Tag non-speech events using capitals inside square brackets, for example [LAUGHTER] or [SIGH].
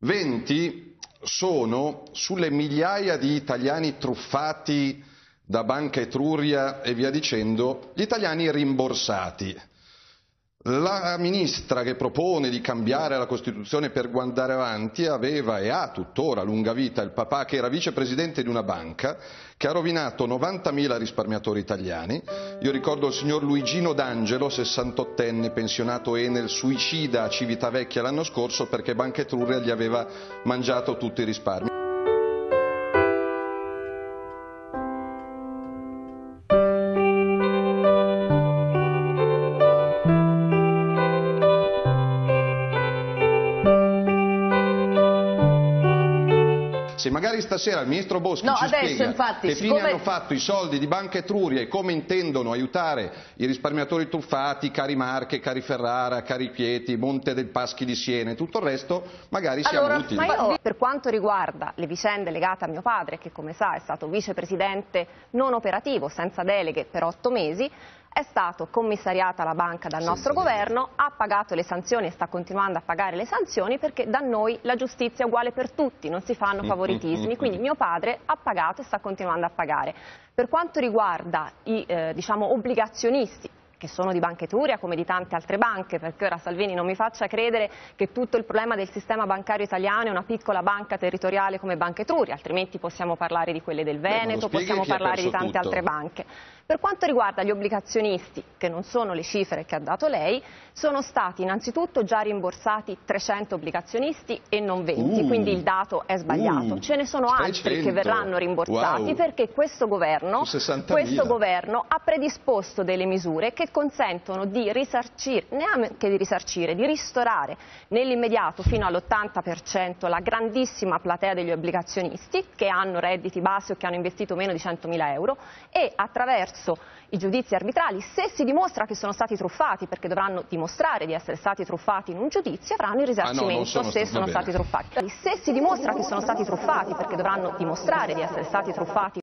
20 sono sulle migliaia di italiani truffati da Banca Etruria e via dicendo, gli italiani rimborsati. La ministra che propone di cambiare la Costituzione per guardare avanti aveva e ha tuttora lunga vita il papà che era vicepresidente di una banca che ha rovinato 90.000 risparmiatori italiani. Io ricordo il signor Luigino D'Angelo, 68enne, pensionato Enel, suicida a Civitavecchia l'anno scorso perché Banca Etruria gli aveva mangiato tutti i risparmi. Se magari stasera il ministro Boschi No, ci adesso, spiega infatti, che fine siccome- hanno fatto i soldi di Banca Etruria e come intendono aiutare i risparmiatori truffati, cari Marche, cari Ferrara, cari Pieti, Monte del Paschi di Siena e tutto il resto, magari siamo Allora, utili. Ma io, per quanto riguarda le vicende legate a mio padre, che come sa è stato vicepresidente non operativo, senza deleghe per otto mesi, è stato commissariata la banca dal nostro deleghe. governo, ha pagato le sanzioni e sta continuando a pagare le sanzioni perché da noi la giustizia è uguale per tutti, non si fanno [LAUGHS] favoritismi. Quindi mio padre ha pagato e sta continuando a pagare. Per quanto riguarda i eh, diciamo, obbligazionisti, che sono di Banca Etruria come di tante altre banche, perché ora Salvini non mi faccia credere che tutto il problema del sistema bancario italiano è una piccola banca territoriale come Banca Etruria, altrimenti possiamo parlare di quelle del Beh, Veneto, spieghi possiamo parlare di tante tutto. altre banche. Per quanto riguarda gli obbligazionisti, che non sono le cifre che ha dato lei, sono stati innanzitutto già rimborsati 300 obbligazionisti e non 20, Uh, quindi il dato è sbagliato. uh, Ce ne sono altri 300. che verranno rimborsati Wow. perché questo governo, Su 60.000. questo governo ha predisposto delle misure che consentono di risarcire, neanche di risarcire, di ristorare nell'immediato fino all'80% la grandissima platea degli obbligazionisti che hanno redditi bassi o che hanno investito meno di 100.000 euro e attraverso i giudizi arbitrali, se si dimostra che sono stati truffati, perché dovranno dimostrare di essere stati truffati in un giudizio, avranno il Ah, no, risarcimento sono se sono va stati bene. truffati. Se si dimostra che sono stati truffati, perché dovranno dimostrare di essere stati truffati